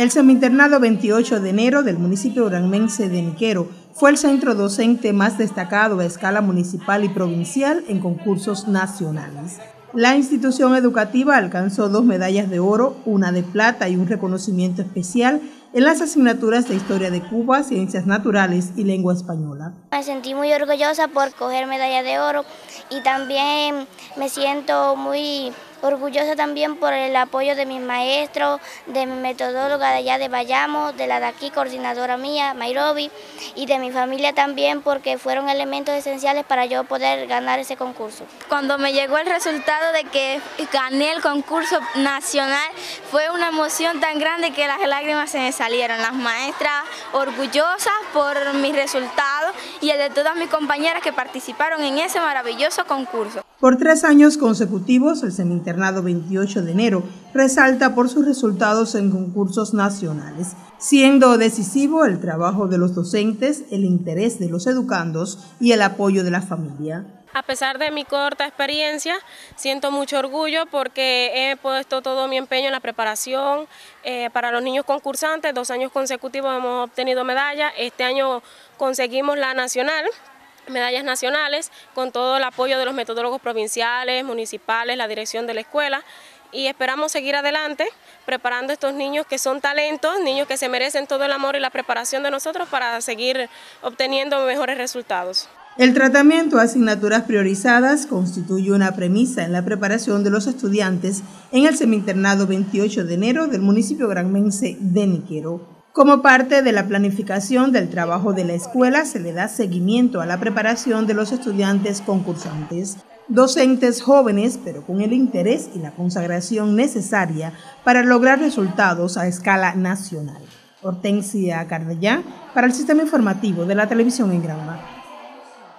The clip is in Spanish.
El seminternado 28 de enero del municipio uranmense de Niquero fue el centro docente más destacado a escala municipal y provincial en concursos nacionales. La institución educativa alcanzó dos medallas de oro, una de plata y un reconocimiento especial en las asignaturas de Historia de Cuba, Ciencias Naturales y Lengua Española. Me sentí muy orgullosa por coger medalla de oro y también me siento muy orgullosa también por el apoyo de mis maestros, de mi metodóloga de allá de Bayamo, de la de aquí, coordinadora mía, Mairobi, y de mi familia también porque fueron elementos esenciales para yo poder ganar ese concurso. Cuando me llegó el resultado de que gané el concurso nacional, fue una emoción tan grande que las lágrimas se me salieron. Las maestras orgullosas por mis resultados y el de todas mis compañeras que participaron en ese maravilloso concurso. Por tres años consecutivos, el Seminternado 28 de enero resalta por sus resultados en concursos nacionales, siendo decisivo el trabajo de los docentes, el interés de los educandos y el apoyo de la familia. A pesar de mi corta experiencia, siento mucho orgullo porque he puesto todo mi empeño en la preparación eh, para los niños concursantes. Dos años consecutivos hemos obtenido medalla. Este año conseguimos la nacional, medallas nacionales, con todo el apoyo de los metodólogos provinciales, municipales, la dirección de la escuela y esperamos seguir adelante preparando a estos niños que son talentos, niños que se merecen todo el amor y la preparación de nosotros para seguir obteniendo mejores resultados. El tratamiento a asignaturas priorizadas constituye una premisa en la preparación de los estudiantes en el seminternado 28 de enero del municipio granmense de Niquero. Como parte de la planificación del trabajo de la escuela, se le da seguimiento a la preparación de los estudiantes concursantes, docentes jóvenes, pero con el interés y la consagración necesaria para lograr resultados a escala nacional. Hortensia Cardellán, para el Sistema Informativo de la Televisión en Granma.